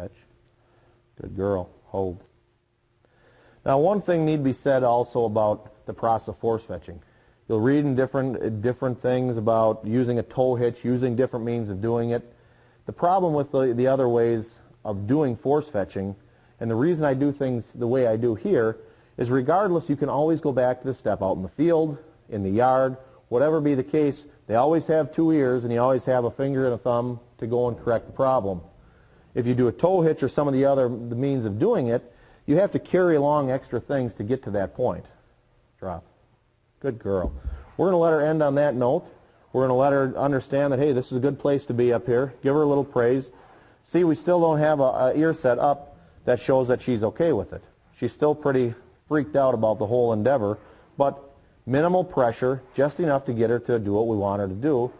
Fetch. Good girl. Hold. Now, one thing need be said also about the process of force fetching. You'll read in different, uh, different things about using a toe hitch, using different means of doing it. The problem with the, the other ways of doing force fetching, and the reason I do things the way I do here, is regardless, you can always go back to the step out in the field, in the yard, whatever be the case, they always have two ears and you always have a finger and a thumb to go and correct the problem. If you do a toe hitch or some of the other the means of doing it, you have to carry along extra things to get to that point. Drop. Good girl. We're going to let her end on that note. We're going to let her understand that, hey, this is a good place to be up here. Give her a little praise. See, we still don't have a, ear set up that shows that she's okay with it. She's still pretty freaked out about the whole endeavor, but minimal pressure, just enough to get her to do what we want her to do.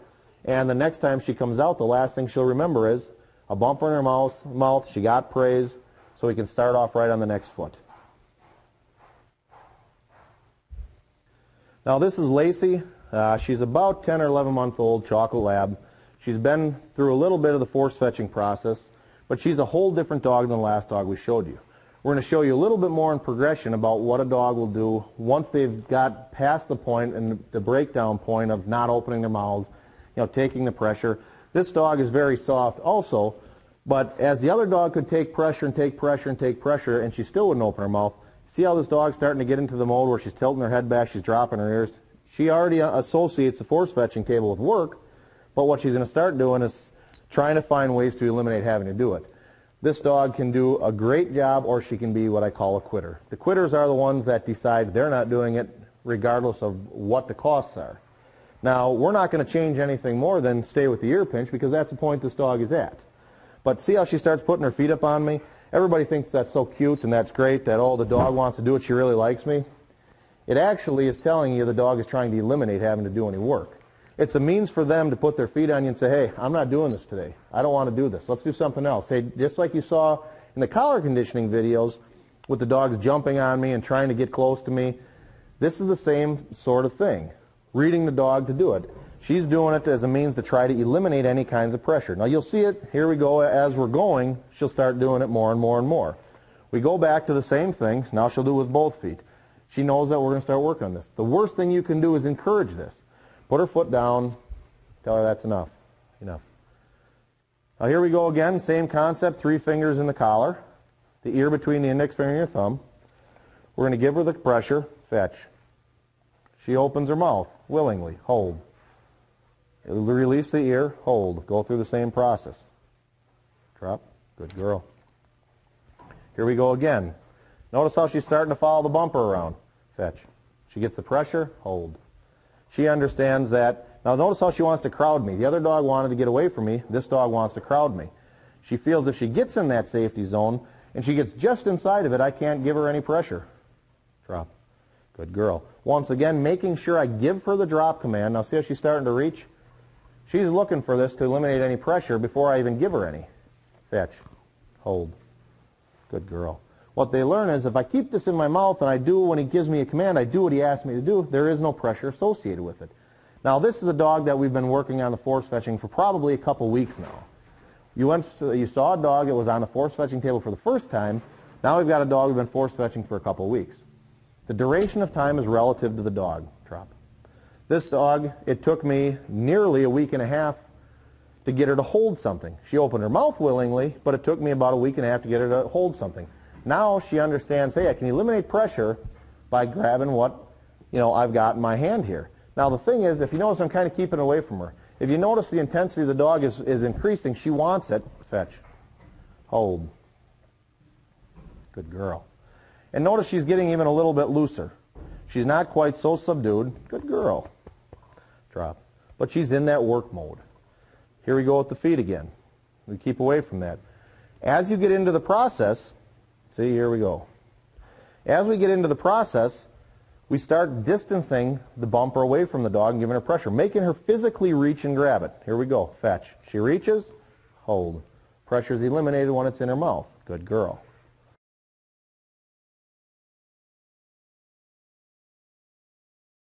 And the next time she comes out, the last thing she'll remember is a bumper in her mouth, mouth she got praise, so we can start off right on the next foot. Now this is Lacey. Uh, she's about 10 or 11 month old chocolate lab. She's been through a little bit of the force fetching process, but she's a whole different dog than the last dog we showed you. We're going to show you a little bit more in progression about what a dog will do once they've got past the point and the breakdown point of not opening their mouths, you know, taking the pressure. This dog is very soft also, but as the other dog could take pressure and take pressure and take pressure and she still wouldn't open her mouth, see how this dog's starting to get into the mode where she's tilting her head back, she's dropping her ears. She already uh, associates the force fetching table with work, but what she's going to start doing is trying to find ways to eliminate having to do it. This dog can do a great job or she can be what I call a quitter. The quitters are the ones that decide they're not doing it regardless of what the costs are. Now, we're not going to change anything more than stay with the ear pinch because that's the point this dog is at. But see how she starts putting her feet up on me? Everybody thinks that's so cute and that's great that, oh, the dog wants to do it, she really likes me. It actually is telling you the dog is trying to eliminate having to do any work. It's a means for them to put their feet on you and say, hey, I'm not doing this today. I don't want to do this. Let's do something else. Hey, just like you saw in the collar conditioning videos with the dogs jumping on me and trying to get close to me, this is the same sort of thing. Reading the dog to do it. She's doing it as a means to try to eliminate any kinds of pressure. Now you'll see it, here we go, as we're going, she'll start doing it more and more and more. We go back to the same thing, now she'll do it with both feet. She knows that we're going to start working on this. The worst thing you can do is encourage this. Put her foot down. Tell her that's enough. Enough. Now here we go again. Same concept. Three fingers in the collar. The ear between the index finger and your thumb. We're going to give her the pressure. Fetch. She opens her mouth willingly. Hold. Release the ear. Hold. Go through the same process. Drop. Good girl. Here we go again. Notice how she's starting to follow the bumper around. Fetch. She gets the pressure. Hold. She understands that. Now notice how she wants to crowd me. The other dog wanted to get away from me. This dog wants to crowd me. She feels if she gets in that safety zone and she gets just inside of it, I can't give her any pressure. Drop. Good girl. Once again, making sure I give her the drop command. Now see how she's starting to reach? She's looking for this to eliminate any pressure before I even give her any. Fetch. Hold. Good girl. What they learn is if I keep this in my mouth and I do when he gives me a command, I do what he asks me to do, there is no pressure associated with it. Now this is a dog that we've been working on the force fetching for probably a couple weeks now. You, went, you saw a dog that was on the force fetching table for the first time. Now we've got a dog we've been force fetching for a couple weeks. The duration of time is relative to the dog. Drop. This dog, it took me nearly a week and a half to get her to hold something. She opened her mouth willingly, but it took me about a week and a half to get her to hold something. Now she understands, hey, I can eliminate pressure by grabbing what you know I've got in my hand here. Now the thing is, if you notice, I'm kind of keeping away from her. If you notice the intensity of the dog is, is increasing, she wants it. Fetch. Hold. Good girl. And notice she's getting even a little bit looser. She's not quite so subdued. Good girl. Drop. But she's in that work mode. Here we go with the feet again. We keep away from that. As you get into the process, See, here we go. As we get into the process, we start distancing the bumper away from the dog and giving her pressure, making her physically reach and grab it. Here we go. Fetch. She reaches. Hold. Pressure is eliminated when it's in her mouth. Good girl.